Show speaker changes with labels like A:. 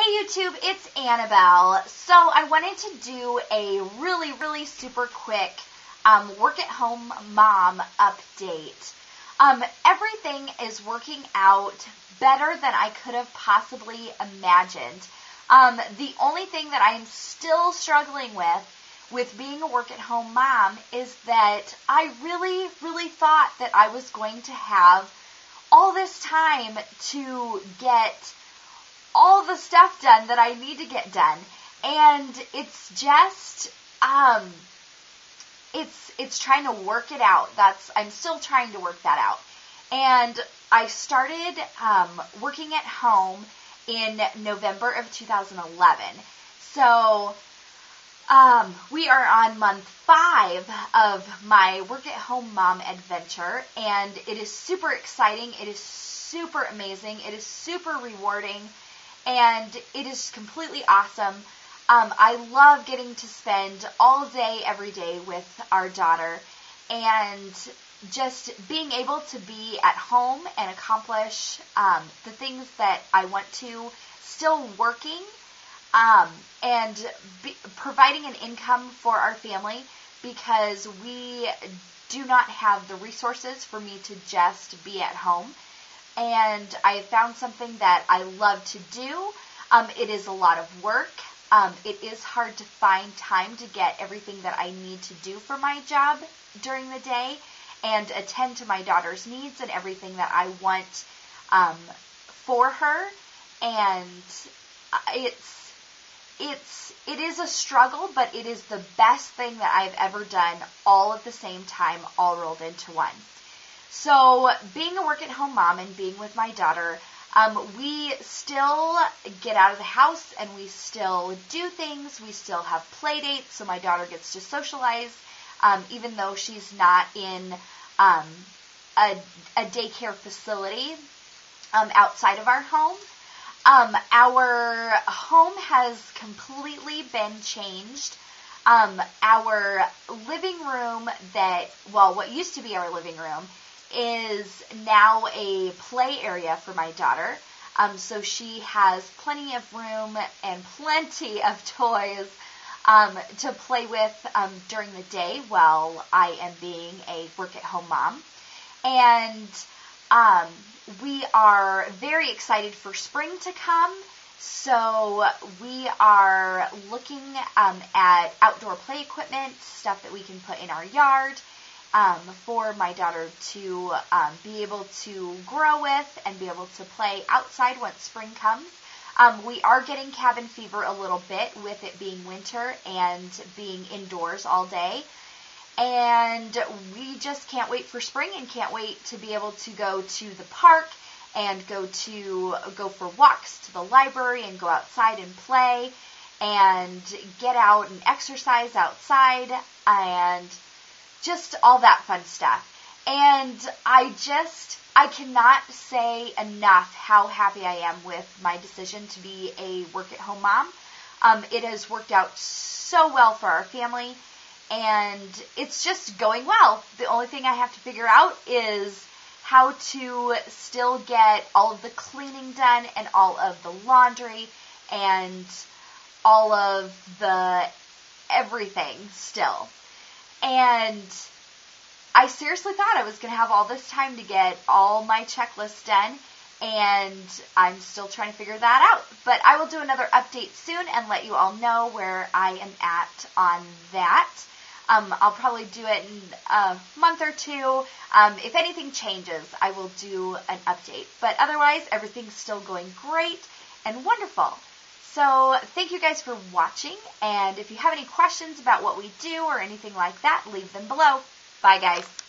A: Hey YouTube, it's Annabelle. So I wanted to do a really, really super quick um, work at home mom update. Um, everything is working out better than I could have possibly imagined. Um, the only thing that I am still struggling with with being a work at home mom is that I really, really thought that I was going to have all this time to get all the stuff done that I need to get done. And it's just, um, it's, it's trying to work it out. That's, I'm still trying to work that out. And I started, um, working at home in November of 2011. So, um, we are on month five of my work at home mom adventure, and it is super exciting. It is super amazing. It is super rewarding and it is completely awesome. Um, I love getting to spend all day, every day with our daughter, and just being able to be at home and accomplish um, the things that I want to, still working, um, and be, providing an income for our family because we do not have the resources for me to just be at home and I found something that I love to do. Um, it is a lot of work. Um, it is hard to find time to get everything that I need to do for my job during the day and attend to my daughter's needs and everything that I want um, for her. And it's it's it is a struggle, but it is the best thing that I've ever done all at the same time, all rolled into one. So, being a work at home mom and being with my daughter, um, we still get out of the house and we still do things. We still have play dates, so my daughter gets to socialize, um, even though she's not in um, a, a, daycare facility um, outside of our home. Um, our home has completely been changed. Um, our living room that, well, what used to be our living room is now a play area for my daughter. Um, so she has plenty of room and plenty of toys um, to play with um, during the day while I am being a work at home mom. And um, we are very excited for spring to come. So we are looking um, at outdoor play equipment, stuff that we can put in our yard um, for my daughter to um, be able to grow with and be able to play outside once spring comes. Um, we are getting cabin fever a little bit with it being winter and being indoors all day. And we just can't wait for spring and can't wait to be able to go to the park and go to go for walks to the library and go outside and play and get out and exercise outside and just all that fun stuff. And I just, I cannot say enough how happy I am with my decision to be a work at home mom. Um, it has worked out so well for our family and it's just going well. The only thing I have to figure out is how to still get all of the cleaning done and all of the laundry and all of the everything still. And I seriously thought I was going to have all this time to get all my checklists done, and I'm still trying to figure that out. But I will do another update soon and let you all know where I am at on that. Um, I'll probably do it in a month or two. Um, if anything changes, I will do an update. But otherwise, everything's still going great and wonderful. So thank you guys for watching, and if you have any questions about what we do or anything like that, leave them below. Bye guys.